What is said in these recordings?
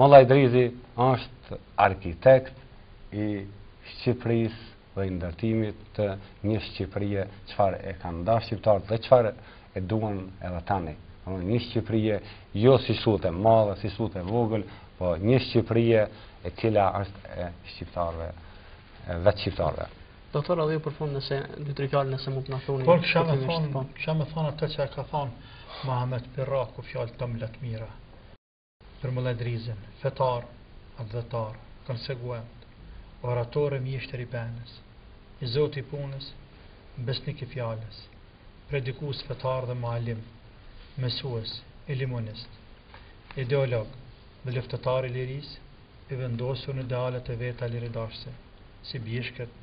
Mulla Idrizi është arkitekt i Shqipërisë dhe i ndërtimit të një Shqipërie çfarë e kanë dashtë Shqiptarët dhe çfarë e duen edhe tani. Një Shqipërie jo siç thuhet e madhe, siç thuhet e vogël, po një Shqipërie e cila është e Shqiptarëve, vetë Shqiptarëve. Doktor, edhe ju për fund nëse dy tri fjalë nëse mund të na thoni. Po kisha me thon, po. Kisha me thon atë që ka thon Muhamet Pirraku fjalë të mira për Mulla Idrizin, fetar, atdhetar, konsekuent, orator e mjeshtër i penës, i zoti i punës, besnik i fjalës, predikus fetar dhe muallim, mësues, iluminist, ideolog dhe luftëtar i lirisë, i vendosur në idealet e veta liridashëse, si bjeshkët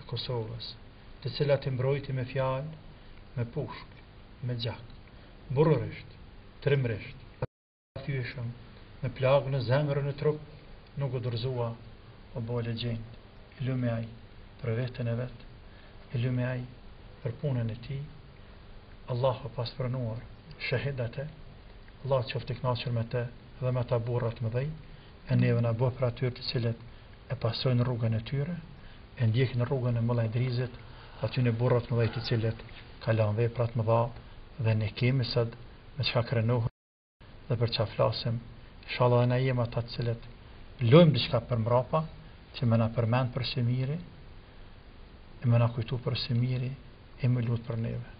e Kosovës, të cilat i mbrojti me fjalë, me pushkë, me gjak, burrërisht, trimërisht, pathyeshëm, me plagë në zemër e në trup, nuk u dorëzua, u bë legjendë. I lumi ai për veten e vet, i lumi ai për punën e tij. Allahu ia pastë pranuar shehadet e Allahu qoftë i kënaqur me të dhe me ata burra të mëdhenj, e neve na bëftë prej atyre të cilët e pasojnë rrugën e tyre, e ndjekin rrugën e Mulla Idrizit, atyne burrave t'mëdhenj të cilët kanë lanë vepra t'mëdha dhe ne kemi sot me çka krenohem dhe për çka flasim, inshallah edhe na jem ata të cilët lojmë diçka për mrapa, që me na përmend për së miri, e me na kujtu për së miri, e m'u lutë për neve.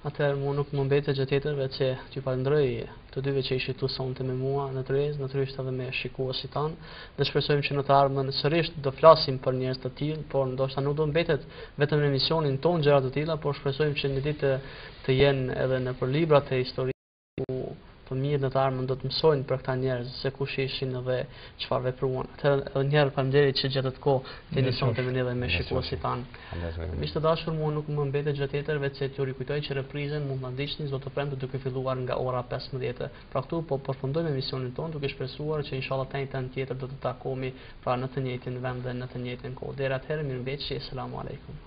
Atëherë mua nuk më mbetet gjë tjetër veçse t'ju falënderoj të dyve që ishit këtu sonte me mua në tryezë, natyrisht edhe me shikuesit tanë. Ne shpresojmë që në të ardhmen sërish do flasim për njerëz të tillë, por ndoshta nuk do mbetet vetëm në emisionin tonë gjëra të tilla, por shpresojmë që një ditë të, të jenë edhe nëpër librat e historisë. fëmijët në të ardhmen do të mësojnë për këta njerëz se kush ishin dhe çfarë vepruan. Atëherë edhe një herë faleminderit që gjetët kohë të jeni sonte me ne dhe me shikuesit tanë. Miq të dashur, mua nuk më mbetet gjë tjetër veçse t'ju rikujtoj që reprizën mund ta ndiqni çdo të premtë duke filluar nga ora 15. Pra këtu po përfundojmë emisionin tonë duke shpresuar që inshallah të hënën tjetër do të takohemi pra në të njëjtin vend dhe në të njëjtin kohë. Deri atëherë mirë mbetshi, selam alejkum.